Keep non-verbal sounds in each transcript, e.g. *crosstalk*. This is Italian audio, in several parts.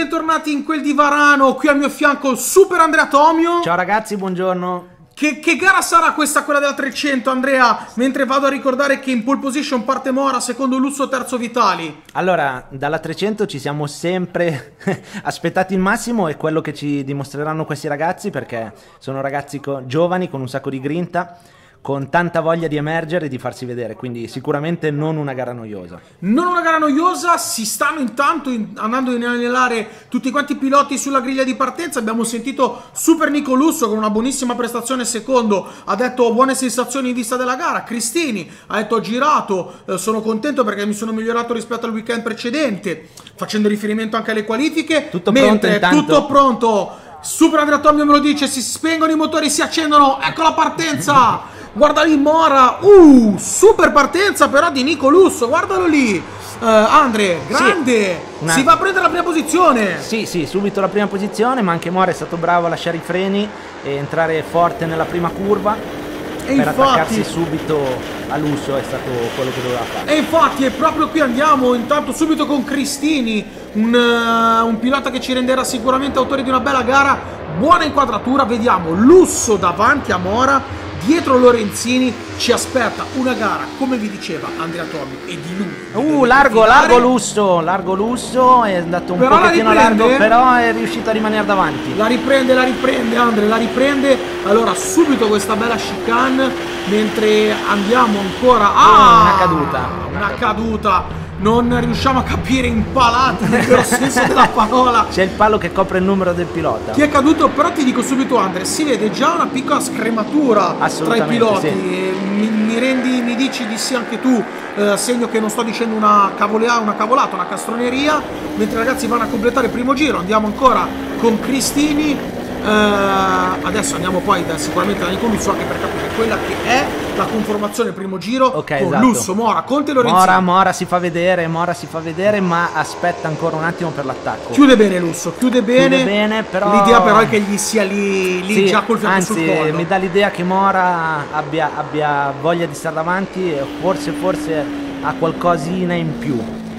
bentornati, in quel di Varano, qui al mio fianco Super Andrea Tomio. Ciao ragazzi, buongiorno. Che, che, gara sarà questa, quella della 300, Andrea? Mentre vado a ricordare che in pole position parte Mora, secondo Lusso, terzo Vitali. Allora, dalla 300 ci siamo sempre *laughs* aspettati il massimo e quello che ci dimostreranno questi ragazzi, perché sono ragazzi co- giovani con un sacco di grinta con tanta voglia di emergere e di farsi vedere, quindi sicuramente non una gara noiosa. Non una gara noiosa, si stanno intanto in, andando a inanellare tutti quanti i piloti sulla griglia di partenza, abbiamo sentito Super Nico Lusso con una buonissima prestazione secondo, ha detto buone sensazioni in vista della gara, Cristini ha detto ho girato, eh, sono contento perché mi sono migliorato rispetto al weekend precedente, facendo riferimento anche alle qualifiche, tutto pronto intanto. tutto pronto, Super Andrea Tomio me lo dice, si spengono i motori, si accendono, ecco la partenza! Guarda lì Mora. Uh, super partenza però di Nico Lusso. Guardalo lì. Uh, Andre, grande. Sì, una... Si va a prendere la prima posizione. Sì, sì, subito la prima posizione. Ma anche Mora è stato bravo a lasciare i freni e entrare forte nella prima curva. E per infatti, attaccarsi subito a Lusso è stato quello che doveva fare. E infatti è proprio qui andiamo intanto subito con Cristini, un, uh, un pilota che ci renderà sicuramente autore di una bella gara. Buona inquadratura, vediamo Lusso davanti a Mora dietro Lorenzini ci aspetta una gara, come vi diceva Andrea Tomi, e di lui. Uh, largo, largo Lusso, largo Lusso, è andato un però pochettino largo, però è riuscito a rimanere davanti. La riprende, la riprende Andre, la riprende. Allora subito questa bella chicane, mentre andiamo ancora... Ah, una caduta. Una caduta non riusciamo a capire impalati nel vero *laughs* senso della parola. C'è il palo che copre il numero del pilota. Chi è caduto, però ti dico subito Andre, si vede già una piccola scrematura tra i piloti. Sì. Mi, mi, rendi, mi dici di sì anche tu, eh, segno che non sto dicendo una, cavolea, una cavolata, una castroneria, mentre i ragazzi vanno a completare il primo giro, andiamo ancora con Cristini. Uh, adesso andiamo poi da, sicuramente da Nico Lusso anche per capire quella che è la conformazione primo giro okay, con esatto. Lusso, Mora, Conte e Lorenzini. Mora, Mora si fa vedere, Mora si fa vedere, ma aspetta ancora un attimo per l'attacco. Chiude bene Lusso, chiude bene. Chiude bene però... L'idea però è che gli sia lì, lì sì, già col fianco anzi, sul collo. mi dà l'idea che Mora abbia, abbia voglia di stare davanti e forse, forse ha qualcosina in più.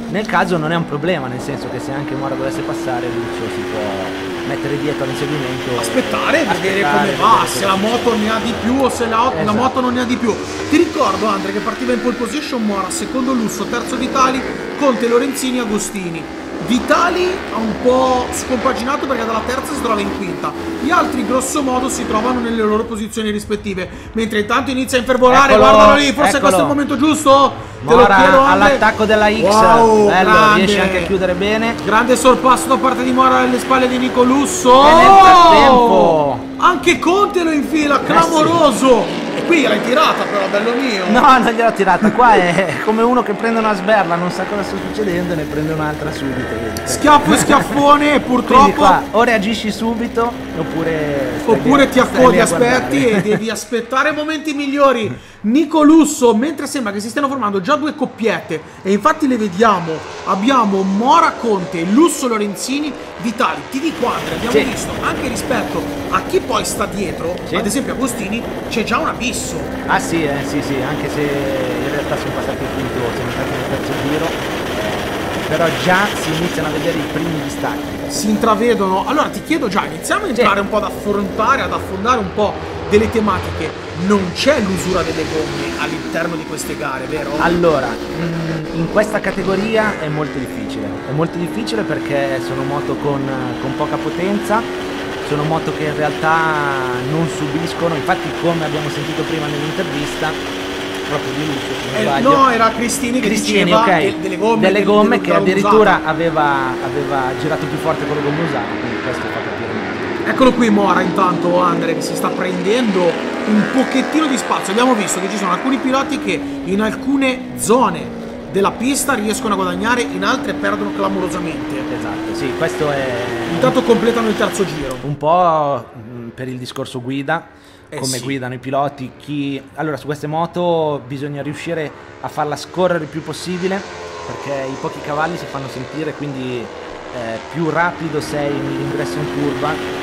Nel caso non è un problema, nel senso che se anche Mora dovesse passare, Lucio si può mettere dietro all'inseguimento. Aspettare, aspettare vedere come va, se la moto ne ha di più o se la, esatto. la, moto non ne ha di più. Ti ricordo Andre che partiva in pole position Mora, secondo Lusso, terzo Vitali, Conte, Lorenzini, Agostini. Vitali ha un po' scompaginato perché dalla terza si trova in quinta. Gli altri grosso modo si trovano nelle loro posizioni rispettive. Mentre intanto inizia a infervorare, eccolo, guardalo lì, forse eccolo. questo è il momento giusto. Mora all'attacco della X. Wow, Bello, grande. riesce anche a chiudere bene. Grande sorpasso da parte di Mora alle spalle di Nico Lusso. E nel frattempo anche Conte lo infila, clamoroso. Eh sì. E qui l'hai tirata però, bello mio. No, non gliel'ho tirata. Qua è come uno che prende una sberla, non sa cosa sta succedendo e ne prende un'altra subito. Schiaffo e schiaffone, purtroppo. Qua, o reagisci subito oppure... Oppure ti accodi, aspetti e devi aspettare momenti migliori. *laughs* Nico Lusso, mentre sembra che si stiano formando già due coppiette, e infatti le vediamo, abbiamo Mora Conte, Lusso Lorenzini, Vitali. Dico Andre, abbiamo sì. visto anche rispetto a chi poi sta dietro, sì. ad esempio Agostini, c'è già un abisso. Ah sì, eh, sì, sì, anche se in realtà sono passati il quinto, siamo stati nel terzo giro, però già si iniziano a vedere i primi distacchi. Si intravedono. Allora ti chiedo già, iniziamo a entrare sì. un po' ad affrontare, ad affondare un po' delle tematiche. Non c'è l'usura delle gomme all'interno di queste gare, vero? Allora, mm, in questa categoria è molto difficile. È molto difficile perché sono moto con, con poca potenza sono moto che in realtà non subiscono, infatti come abbiamo sentito prima nell'intervista, proprio di luce, eh, no, era Cristini che Cristini, diceva okay. delle gomme, delle gomme che addirittura aveva, aveva, girato più forte con le gomme usate, quindi questo fa capire meglio. Eccolo qui Mora intanto Andre che si sta prendendo un pochettino di spazio. Abbiamo visto che ci sono alcuni piloti che in alcune zone della pista riescono a guadagnare, in altre perdono clamorosamente. Esatto, sì, questo è... Intanto completano il terzo giro. Un po' mm, per il discorso guida, eh come sì. guidano i piloti. Chi... Allora, su queste moto bisogna riuscire a farla scorrere il più possibile, perché i pochi cavalli si fanno sentire, quindi eh, più rapido sei nell'ingresso in curva,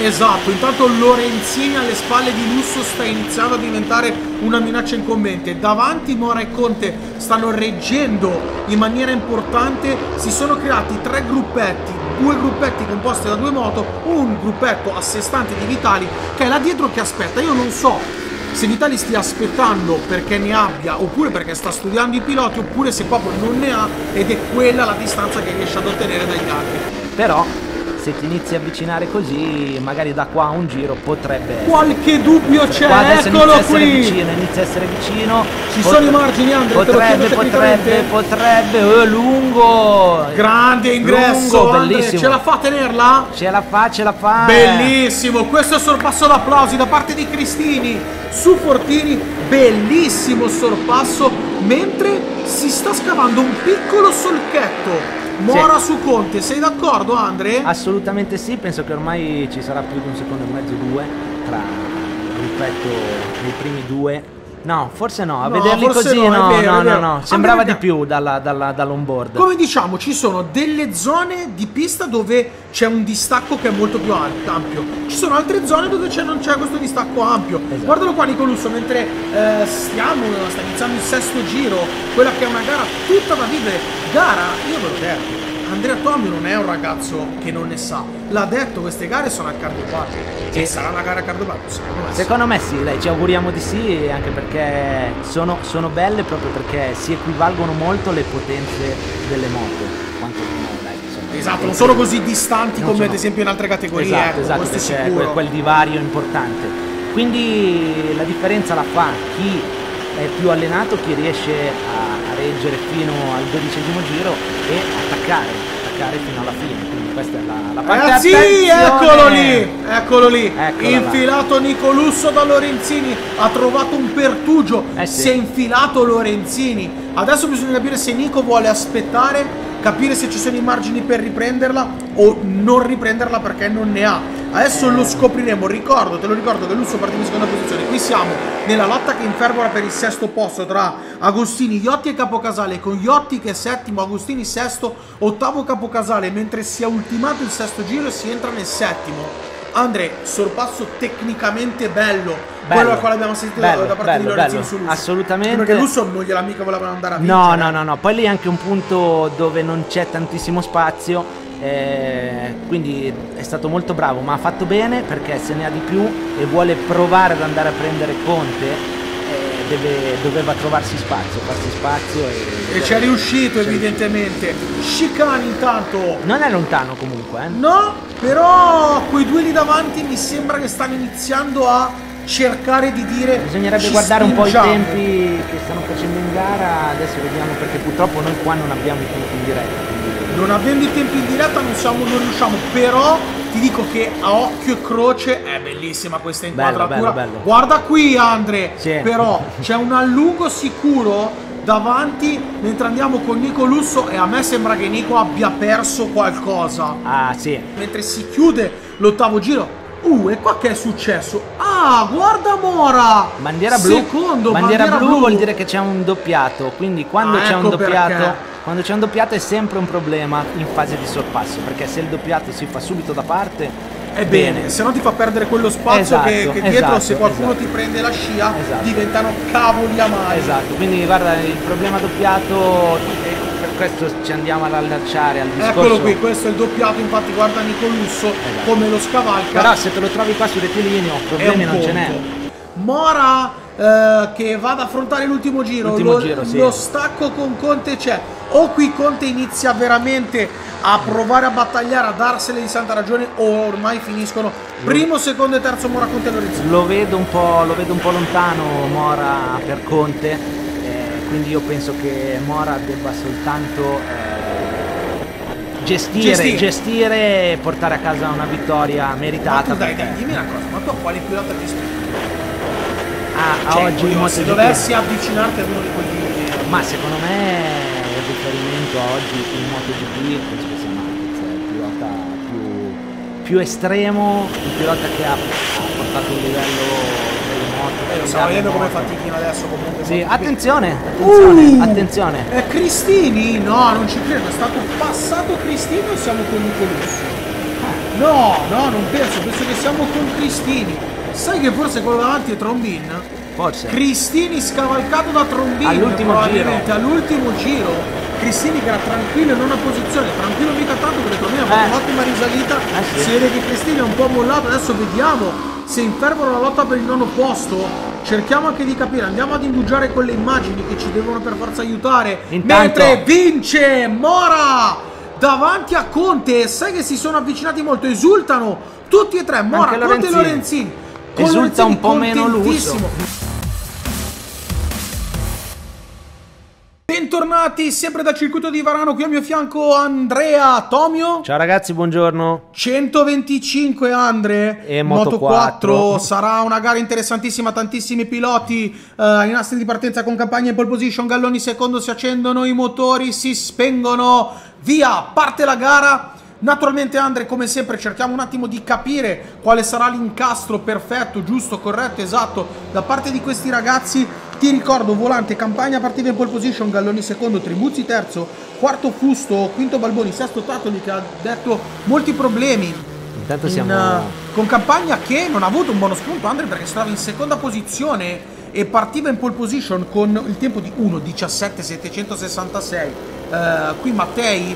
Esatto, intanto Lorenzini alle spalle di Lusso sta iniziando a diventare una minaccia incombente. Davanti Mora e Conte stanno reggendo in maniera importante, si sono creati tre gruppetti, due gruppetti composti da due moto, un gruppetto a sé stante di Vitali che è là dietro che aspetta. Io non so se Vitali stia aspettando perché ne abbia oppure perché sta studiando i piloti oppure se proprio non ne ha ed è quella la distanza che riesce ad ottenere dagli altri. Però se ti inizi a avvicinare così, magari da qua a un giro potrebbe essere. Qualche dubbio c'è, eccolo qui! Vicino, inizia a essere vicino. Ci pot- sono i margini, Andre, potrebbe, potrebbe, potrebbe, oh, lungo! Grande ingresso, lungo, Andre, bellissimo. ce la fa a tenerla? Ce la fa, ce la fa! Bellissimo, questo è sorpasso d'applausi da parte di Cristini su Fortini, bellissimo sorpasso, mentre si sta scavando un piccolo solchetto Mora sì. su Conte, sei d'accordo Andre? Assolutamente sì, penso che ormai ci sarà più di un secondo e mezzo, due, tra rispetto ai primi due No, forse no, a no, vederli così no, no, vero, no, no, no, sembrava America. di più dalla, dalla, dall'onboard. Come diciamo, ci sono delle zone di pista dove c'è un distacco che è molto più ampio, ci sono altre zone dove c'è, non c'è questo distacco ampio. Esatto. Guardalo qua Nicolusso, mentre eh, stiamo, sta iniziando il sesto giro, quella che è una gara tutta da vivere, gara, io ve l'ho detto, Andrea Tomio non è un ragazzo che non ne sa, l'ha detto, queste gare sono a cardiopatiche. E sarà una gara a cardiopatiche? Secondo me, secondo me sì, dai, ci auguriamo di sì, anche perché sono, sono, belle proprio perché si equivalgono molto le potenze delle moto. Quanto dai, esatto, non sono così distanti come sono... ad esempio in altre categorie. Esatto, ecco, esatto, c'è quel, quel divario importante. Quindi la differenza la fa chi è più allenato, chi riesce a, a reggere fino al dodicesimo giro e attaccare, attaccare fino alla fine. Quindi questa è la, la parte Ragazzi, eccolo lì, eccolo lì, Eccola infilato là. Nico Lusso da Lorenzini, ha trovato un pertugio, eh sì. si è infilato Lorenzini. Adesso bisogna capire se Nico vuole aspettare, capire se ci sono i margini per riprenderla o non riprenderla perché non ne ha. Adesso lo scopriremo, ricordo, te lo ricordo che Lusso parte in seconda posizione. Qui siamo nella lotta che infervora per il sesto posto tra Agostini, Iotti e Capocasale, con Iotti che è settimo, Agostini sesto, ottavo Capocasale, mentre si è ultimato il sesto giro e si entra nel settimo. Andre, sorpasso tecnicamente bello, bello quello al quale abbiamo sentito bello, da parte bello, di Lorenzini su Lusso. Assolutamente. Perché Lusso non gliela mica voleva andare a vincere. No, no, no, no. Poi lì è anche un punto dove non c'è tantissimo spazio eh, quindi è stato molto bravo, ma ha fatto bene perché se ne ha di più e vuole provare ad andare a prendere Conte, eh, deve, doveva trovarsi spazio, farsi spazio. E, e ci è riuscito evidentemente. Chicane intanto. Non è lontano comunque. Eh? No, però quei due lì davanti mi sembra che stanno iniziando a cercare di dire bisognerebbe guardare un po' i tempi che stanno facendo in gara adesso vediamo perché purtroppo noi qua non abbiamo i tempi in diretta non avendo i tempi in diretta non, siamo, non riusciamo, però ti dico che a occhio e croce è bellissima questa inquadratura. Bello, bello, bello. Guarda qui Andre, sì. però c'è un allungo sicuro davanti mentre andiamo con Nico Lusso e a me sembra che Nico abbia perso qualcosa. Ah, sì. Mentre si chiude l'ottavo giro. Uh, e qua che è successo? Ah, guarda Mora! Bandiera blu. Secondo, bandiera, bandiera blu, blu, vuol dire che c'è un doppiato, quindi quando ah, c'è ecco un doppiato perché quando c'è un doppiato è sempre un problema in fase di sorpasso, perché se il doppiato si fa subito da parte è bene, bene. se no ti fa perdere quello spazio esatto, che, che, dietro esatto, se qualcuno esatto. ti prende la scia esatto. diventano cavoli amari. Esatto, quindi guarda il problema doppiato per questo ci andiamo ad allacciare al discorso. Eccolo qui, questo è il doppiato, infatti guarda Nico Lusso esatto. come lo scavalca. Però se te lo trovi qua su rettilineo problemi non ce n'è. Mora eh, che va ad affrontare l'ultimo giro, lo, giro sì. lo stacco con Conte c'è. O qui Conte inizia veramente a provare a battagliare, a darsene di santa ragione, o ormai finiscono primo, secondo e terzo Mora Conte Lorenzini. Lo vedo un po', lo vedo un po lontano Mora per Conte, eh, quindi io penso che Mora debba soltanto eh, gestire, gestire, gestire, e portare a casa una vittoria meritata. Ma tu, dai, dai, dimmi una cosa, ma tu a quale pilota ti ispiri? Ah, cioè, oggi io, se dovessi avvicinarti ad uno di quelli ma secondo me il riferimento oggi in MotoGP penso che sia Marquez il pilota più, più, estremo il pilota che ha, ha portato un livello delle moto eh, lo stiamo vedendo come fatichino adesso comunque sì, attenzione attenzione uh, attenzione eh, Cristini? No non ci credo è stato passato Cristino e siamo con Nicolussi ah. No, no, non penso, penso che siamo con Cristini. Sai che forse quello davanti è Trombin? Forse. Cristini scavalcato da Trombin. All'ultimo giro. All'ultimo giro. Cristini che era tranquillo in una posizione, tranquillo mica tanto perché Trombin ha fatto Eh. un'ottima risalita. Eh sì. Si vede che Cristini è un po' mollato, adesso vediamo se infervono la lotta per il nono posto. Cerchiamo anche di capire, andiamo ad indugiare quelle immagini che ci devono per forza aiutare. Intanto- Mentre vince Mora davanti a Conte. Sai che si sono avvicinati molto, esultano tutti e tre, Mora, Conte e Lorenzini. Lorenzini un po' meno contentissimo. Bentornati sempre dal circuito di Varano, qui a mio fianco Andrea Tomio. Ciao ragazzi, buongiorno. 125 Andre E Moto 4. *laughs* sarà una gara interessantissima tantissimi piloti eh, in astri di partenza con campagna in pole position Galloni secondo si accendono i motori si spengono via parte la gara Naturalmente Andre, come sempre, cerchiamo un attimo di capire quale sarà l'incastro perfetto, giusto, corretto, esatto da parte di questi ragazzi. Ti ricordo, volante, campagna partiva in pole position, Galloni secondo, Tribuzzi terzo, quarto Fusto, quinto Balboni, sesto Tatoli che ha detto molti problemi Intanto in, siamo... eh, con campagna che non ha avuto un buono spunto Andre perché si trova in seconda posizione e partiva in pole position con il tempo di 1.17.766 Eh, qui Mattei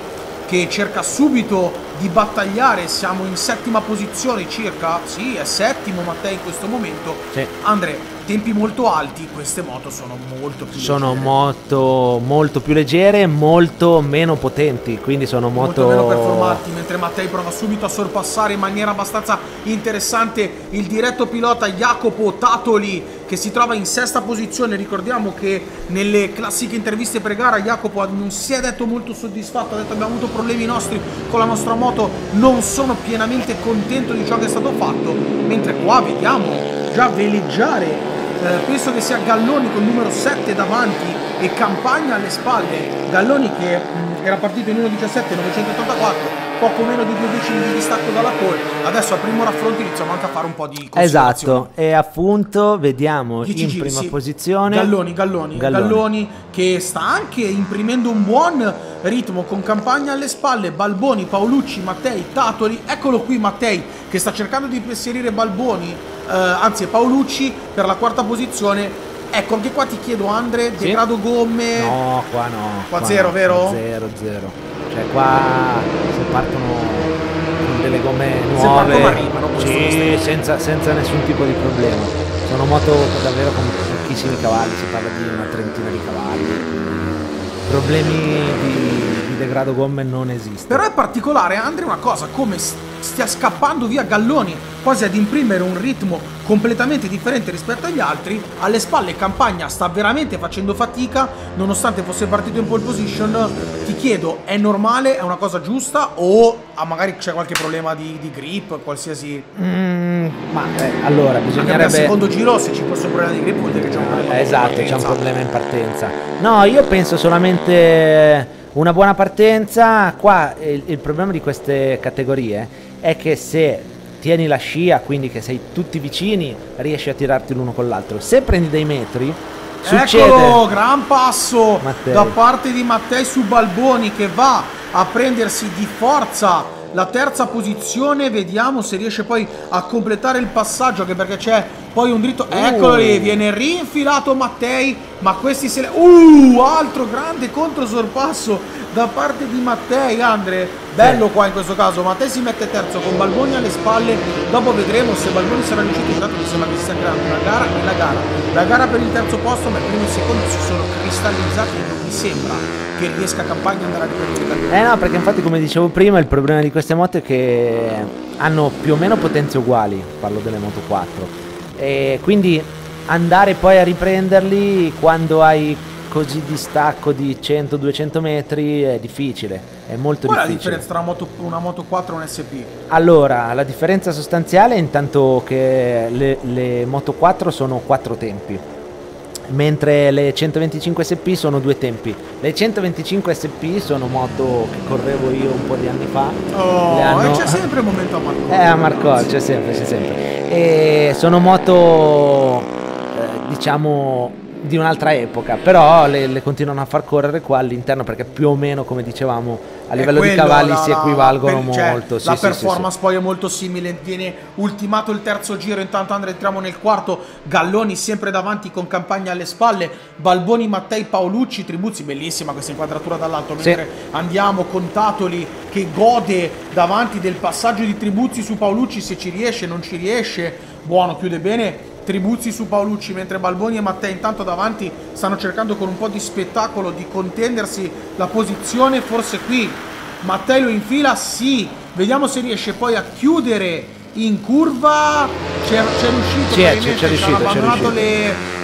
che cerca subito di battagliare. Siamo in settima posizione circa. Sì è settimo Mattei in questo momento. Sì. Andre tempi molto alti. Queste moto sono molto più Sono leggere. molto, molto più leggere, molto meno potenti, quindi sono molto molto... meno performanti mentre Mattei prova subito a sorpassare in maniera abbastanza interessante il diretto pilota Jacopo Tatoli che si trova in sesta posizione. Ricordiamo che nelle classiche interviste pre-gara Jacopo non si è detto molto soddisfatto ha detto abbiamo avuto problemi nostri con la nostra moto non sono pienamente contento di ciò che è stato fatto mentre qua vediamo già veleggiare eh, penso che sia Galloni con numero 7 davanti e Campagna alle spalle. Galloni che mh, era partito in 1.17.984, poco meno di due decimi di distacco dalla pole. Adesso al primo raffronto iniziamo anche a fare un po' di. Esatto, e appunto vediamo in giri, prima sì. posizione... Galloni, Galloni, Galloni. Galloni che sta anche imprimendo un buon ritmo con campagna alle spalle, Balboni, Paolucci, Mattei, Tatoli, eccolo qui Mattei che sta cercando di impensierire Balboni, eh, anzi Paolucci per la quarta posizione. Ecco, anche qua ti chiedo Andre, Sì. degrado gomme, No, qua no. Qua zero, no, vero? qua Zero, zero. Cioè qua delle gomme nuove... Sì, senza, senza nessun tipo di problema. Sono moto davvero con pochissimi cavalli, si parla di una trentina di cavalli. Problemi di, di degrado gomme non esistono. Però è particolare, Andre, una cosa, come stia scappando via Galloni, quasi ad imprimere un ritmo completamente differente rispetto agli altri. Alle spalle Campagna sta veramente facendo fatica, nonostante fosse partito in pole position. Ti chiedo, è normale, è una cosa giusta o ah, magari c'è qualche problema di, di grip, qualsiasi... Mm, ma eh, allora perché al bisognerebbe... secondo giro, se ci fosse un problema di grip, vuol dire che c'è un problema di Esatto, c'è un partenza. problema in partenza. No, io penso solamente una buona partenza. Qua il, il problema di queste categorie è che se tieni la scia, quindi che sei tutti vicini, riesci a tirarti l'uno con l'altro. Se prendi dei metri, succede... Eccolo, gran passo Mattei. da parte di Mattei su Balboni che va a prendersi di forza la terza posizione. Vediamo se riesce poi a completare il passaggio, anche perché c'è poi un dritto. Eccolo lì, viene rinfilato Mattei, ma questi se le... Uh, altro grande controsorpasso da parte di Mattei, Andre. Bello qua in questo caso, Mattei si mette terzo con Balboni alle spalle, dopo vedremo se Balboni sarà riuscito, intanto mi sembra che si stia creando una gara e la gara. La gara per il terzo posto, ma il primo e il secondo si sono cristallizzati mi sembra che riesca a campagna andare a Balboni. Eh no, perché infatti come dicevo prima il problema di queste moto è che hanno più o meno potenze uguali, parlo delle Moto 4. E quindi andare poi a riprenderli quando hai così distacco di 100-200 metri è difficile, è molto Qual è la difficile. differenza tra una moto, una moto 4 e un SP? Allora, la differenza sostanziale è intanto che le, le Moto 4 sono quattro tempi, mentre le 125 SP sono due tempi. Le 125 SP sono moto che correvo io un po' di anni fa. Oh, hanno- c'è sempre il momento a Marco. Eh, a Marco, c'è sempre, c'è sempre. E sono moto, eh, diciamo, di un'altra epoca, però le, le continuano a far correre qua all'interno perché più o meno, come dicevamo, a livello quello, di cavalli la, si equivalgono per, cioè, molto. Sì, la sì, performance sì, poi è molto simile, viene ultimato il terzo giro, intanto Andre entriamo nel quarto, Galloni sempre davanti con campagna alle spalle, Balboni, Mattei, Paolucci, Tribuzzi, bellissima questa inquadratura dall'alto, mentre andiamo con Tatoli che gode davanti del passaggio di Tribuzzi su Paolucci se ci riesce, non ci riesce, buono, chiude bene Tribuzzi su Paolucci, mentre Balboni e Mattei intanto davanti stanno cercando con un po' di spettacolo di contendersi la posizione, forse qui Mattei lo infila, sì, vediamo se riesce poi a chiudere in curva, c'è, riuscito, c'è, c'è riuscito, c'è riuscito.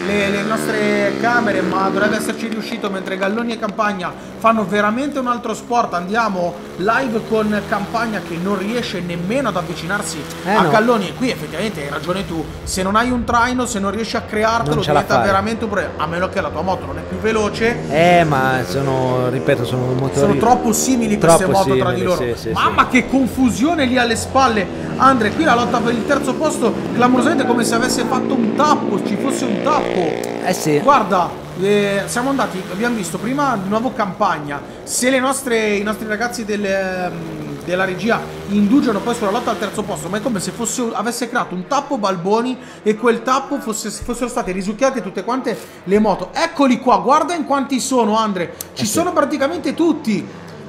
Le le, nostre camere, ma dovrebbe esserci riuscito mentre Galloni e Campagna fanno veramente un altro sport. Andiamo live con Campagna che non riesce nemmeno ad avvicinarsi eh a no. Galloni. E qui effettivamente hai ragione tu, se non hai un traino, se non riesci a creartelo, diventa veramente un problema. A meno che la tua moto non è più veloce. Eh, ma sono, ripeto, sono motori. Sono troppo simili queste moto simili, tra di loro. Sì, sì, Mamma sì. che confusione lì alle spalle. Andre, qui la lotta per il terzo posto, clamorosamente come se avesse fatto un tappo, ci fosse un tappo eh sì. Guarda, eh, siamo andati, abbiamo visto prima di nuovo campagna. Se nostre, i nostri ragazzi del, ehm, della regia indugiano poi sulla lotta al terzo posto, ma è come se fosse, avesse creato un tappo Balboni e quel tappo fosse, fossero state risucchiate tutte quante le moto. Eccoli qua, guarda in quanti sono, Andre. Ci eh sì. sono praticamente tutti.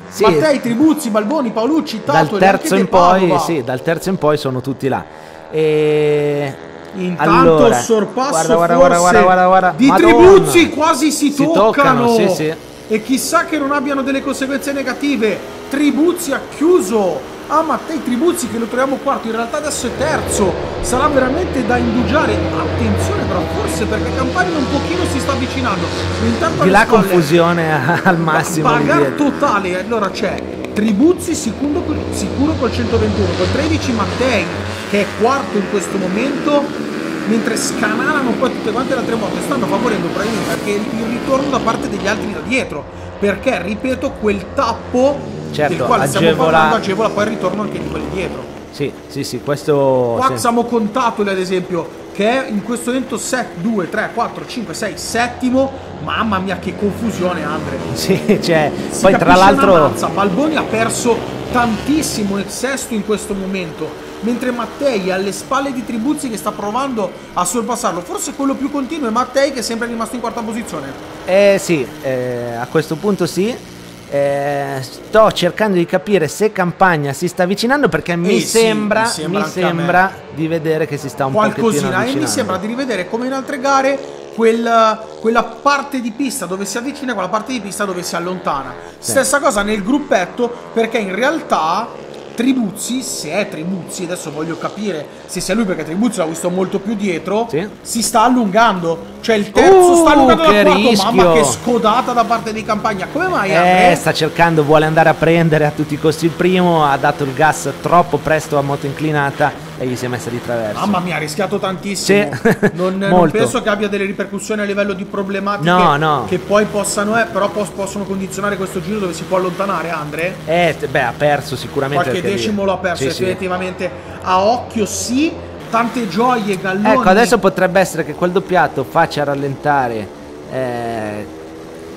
Sì. Mattei, Tribuzzi, Balboni, Paolucci, Tato, dal terzo in poi, sì, dal terzo in poi sono tutti là. E Intanto allora, sorpasso guarda, guarda, guarda, guarda, guarda, di Madonna. Tribuzzi quasi si, si toccano. toccano sì, sì. E chissà che non abbiano delle conseguenze negative. Tribuzzi ha chiuso. Ah, Mattei Tribuzzi che lo troviamo quarto, in realtà adesso è terzo. Sarà veramente da indugiare. Attenzione però, forse perché Campagna un pochino si sta avvicinando. Intanto di là confusione *laughs* al massimo. Bagar totale. Allora c'è Tribuzzi sicuro, sicuro col 121, col 13 Mattei che è quarto in questo momento mentre scanalano poi tutte quante le altre moto stanno favorendo probabilmente anche il ritorno da parte degli altri da dietro perché ripeto quel tappo certo, del quale agevola... stiamo parlando agevola poi il ritorno anche di quelli dietro. Sì sì sì questo qua siamo contatoli ad esempio che è in questo momento 7, 2, 3, 4, 5, 6, settimo. Mamma mia che confusione Andre. *laughs* Sì cioè si poi tra l'altro Balboni ha perso tantissimo il sesto in questo momento mentre Mattei è alle spalle di Tribuzzi che sta provando a sorpassarlo. Forse quello più continuo è Mattei che è sempre rimasto in quarta posizione. Eh sì, eh, a questo punto sì. Eh, sto cercando di capire se Campagna si sta avvicinando perché mi, eh sembra, sì, mi sembra, mi sembra di vedere che si sta un po' avvicinando. e mi sembra di rivedere come in altre gare quella, quella, parte di pista dove si avvicina e quella parte di pista dove si allontana. Sì. Stessa cosa nel gruppetto perché in realtà Tribuzzi, se è Tribuzzi, adesso voglio capire se sia lui perché Tribuzzi l'ha visto molto più dietro, sì. si sta allungando. Cioè il terzo uh, sta allungando dal quarto, rischio. mamma che scodata da parte di campagna. Come mai? Eh, sta cercando, vuole andare a prendere a tutti i costi il primo, ha dato il gas troppo presto a moto inclinata e gli si è messa di traverso. Mamma mia, ha rischiato tantissimo. Sì. Non, non, *laughs* penso che abbia delle ripercussioni a livello di problematiche no, no. che poi possano, eh, però possono condizionare questo giro dove si può allontanare, Andre? Eh, beh, ha perso sicuramente. Qualche decimo lo ha perso, sì, effettivamente. Sì. A occhio sì, tante gioie, galloni. Ecco, adesso potrebbe essere che quel doppiato faccia rallentare eh,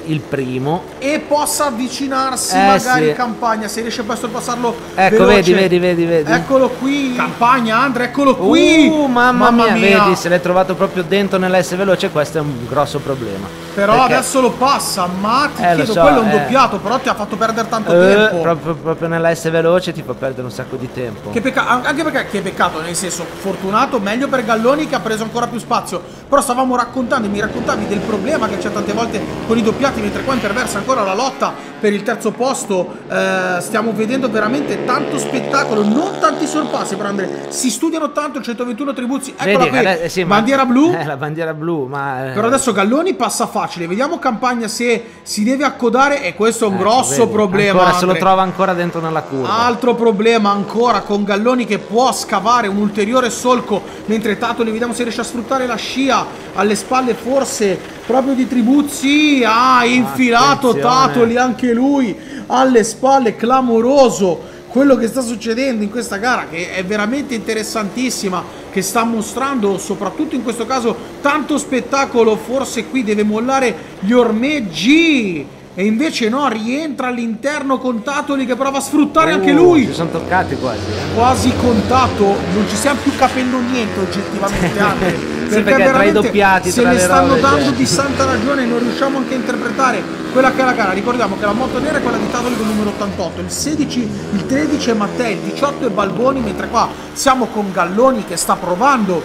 il primo. E possa avvicinarsi eh, magari sì. in campagna se riesce a sorpassarlo ecco veloce. vedi vedi vedi. Vedi eccolo qui. Campagna Andre eccolo qui. uh, mamma, mamma mia, mia, vedi se l'hai trovato proprio dentro nell'S veloce questo è un grosso problema. Però Perché... adesso lo passa ma ti eh, chiedo so, quello è un eh. doppiato però ti ha fatto perdere tanto eh, tempo. proprio, proprio nella S veloce ti fa perdere un sacco di tempo. Che peccato anche perché che peccato nel senso fortunato meglio per Galloni che ha preso ancora più spazio. Però stavamo raccontando mi raccontavi del problema che c'è tante volte con i doppiati Stati mentre qua imperversa ancora la lotta per il terzo posto eh, stiamo vedendo veramente tanto spettacolo non tanti sorpassi per Andre si studiano tanto il 121 Tribuzzi eccola Vedi, qui eh, sì, bandiera ma, blu eh, *laughs* la bandiera blu ma eh. però adesso Galloni passa facile vediamo Campagna se si deve accodare e questo è un ecco, grosso vedi, problema ancora, se lo trova ancora dentro nella curva altro problema ancora con Galloni che può scavare un ulteriore solco mentre Tatoli vediamo se riesce a sfruttare la scia alle spalle forse proprio di Tribuzzi ha infilato Attenzione. Tatoli anche lui alle spalle clamoroso quello che sta succedendo in questa gara che è veramente interessantissima che sta mostrando soprattutto in questo caso tanto spettacolo forse qui deve mollare gli ormeggi e invece no, rientra all'interno con Tatoli che prova a sfruttare uh, anche lui. Si sono toccati quasi. Eh. Quasi contatto, non ci stiamo più capendo niente oggettivamente *laughs* anche. Perché, sì, perché tra i doppiati, se le stanno dando cioè. di santa ragione non riusciamo anche a interpretare quella che è la gara. Ricordiamo che la moto nera è quella di il numero 88, il 16, il 13 è Mattei, il 18 è Balboni, mentre qua siamo con Galloni che sta provando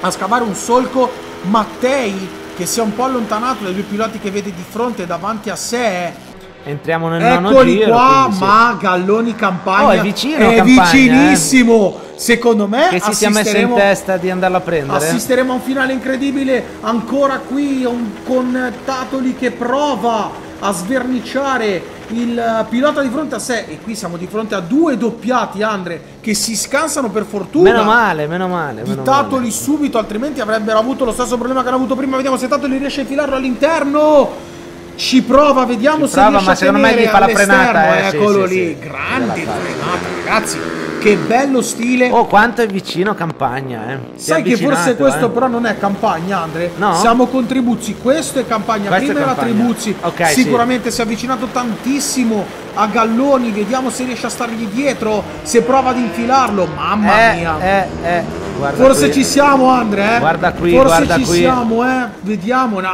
a scavare un solco. Mattei che si è un po' allontanato dai due piloti che vede di fronte davanti a sé. Entriamo nel Eccoli nono giro. qua, ma Galloni Campagna oh, è, vicino è campagna, vicinissimo. Eh. Secondo me che si sia messo in testa di andarlo a prendere. Assisteremo a un finale incredibile ancora qui un, con Tatoli che prova a sverniciare il pilota di fronte a sé e qui siamo di fronte a due doppiati Andre che si scansano per fortuna meno male meno male di Tatoli subito altrimenti avrebbero avuto lo stesso problema che hanno avuto prima vediamo se Tatoli riesce a infilarlo all'interno ci prova vediamo ci se prova, riesce ma a secondo me gli fa la frenata eh, eccolo sì, lì sì, grande frenata ragazzi che bello stile. Oh, quanto è vicino campagna, eh. Si Sai che forse questo eh? però non è campagna, Andre? No. Siamo con Tribuzzi, questo è campagna. Questo Prima è era Tribuzzi. Okay, Sicuramente sì. si è avvicinato tantissimo a Galloni, vediamo se riesce a stargli dietro, se prova ad infilarlo. Mamma eh, mia. Eh, eh. Guarda Forse qui. ci siamo, Andre. Eh? Guarda qui, Forse guarda ci qui. siamo, eh. Vediamo. No,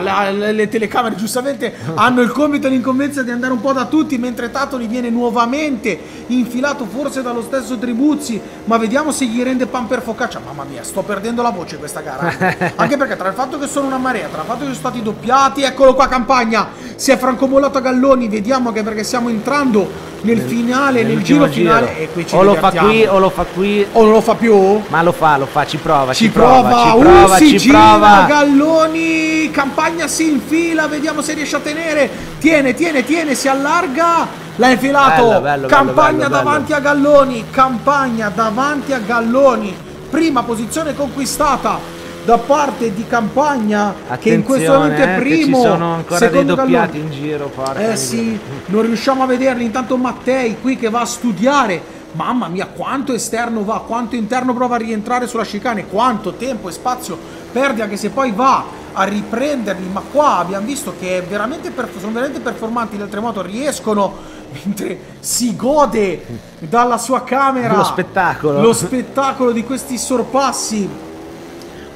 la, le, le, telecamere giustamente *laughs* hanno il compito e l'incombenza di andare un po' da tutti, mentre Tatoli viene nuovamente infilato forse dallo stesso Tribuzzi. Ma vediamo se gli rende pan per focaccia. Mamma mia, sto perdendo la voce questa gara. *laughs* Anche perché tra il fatto che sono una marea, tra il fatto che sono stati doppiati, eccolo qua campagna. Si è francomollato a Galloni. Vediamo che perché stiamo entrando nel, nel finale, nel, nel giro, giro finale. E qui ci o lo fa qui o lo fa qui. O non lo fa più? Ma lo fa, lo fa, ci prova, ci, ci prova, prova, ci prova, uh, ci, ci prova. Galloni, campagna si infila, vediamo se riesce a tenere. Tiene, tiene, tiene, si allarga. L'ha infilato. Bello, bello, campagna bello, davanti a Galloni, campagna davanti a Galloni. Prima posizione conquistata da parte di Campagna Attenzione, che in questo momento è primo eh, ci sono ancora dei doppiati Galloni. in giro eh sì non riusciamo a vederli. Intanto Mattei qui che va a studiare. Mamma mia quanto esterno va quanto interno prova a rientrare sulla chicane quanto tempo e spazio perde anche se poi va a riprenderli. Ma qua abbiamo visto che veramente sono veramente performanti le altre moto riescono *laughs* mentre si gode dalla sua camera lo spettacolo. lo spettacolo di questi sorpassi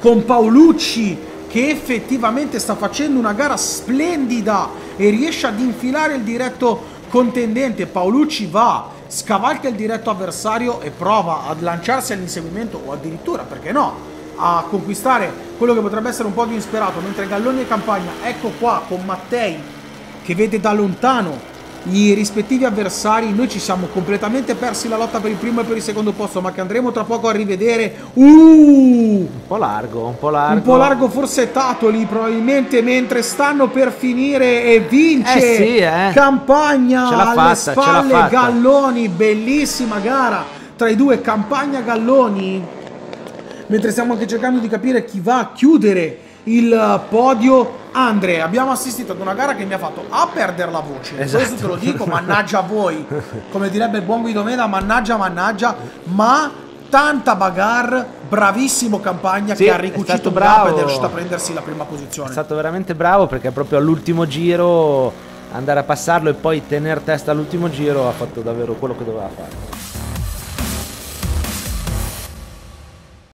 con Paolucci che effettivamente sta facendo una gara splendida e riesce ad infilare il diretto contendente. Paolucci va, scavalca il diretto avversario e prova a lanciarsi all'inseguimento o addirittura, perché no, a conquistare quello che potrebbe essere un po' di insperato. Mentre Galloni e Campagna, ecco qua con Mattei che vede da lontano i rispettivi avversari, noi ci siamo completamente persi la lotta per il primo e per il secondo posto, ma che andremo tra poco a rivedere. Uh! Un po' largo, un po' largo. Un po' largo forse Tatoli, probabilmente mentre stanno per finire e vince. Eh sì, eh. Campagna ce l'ha alle fatta, spalle Galloni, bellissima gara tra i due Campagna Galloni. Mentre stiamo anche cercando di capire chi va a chiudere il podio. Andre, abbiamo assistito ad una gara che mi ha fatto a perdere la voce. Esatto. Questo te lo dico, mannaggia voi. *laughs* Come direbbe il buon Guido Meda, mannaggia, mannaggia. Ma tanta bagarre, bravissimo campagna sì, che ha ricucito bravo ed è riuscito a prendersi la prima posizione. È stato veramente bravo perché proprio all'ultimo giro andare a passarlo e poi tenere testa all'ultimo giro ha fatto davvero quello che doveva fare.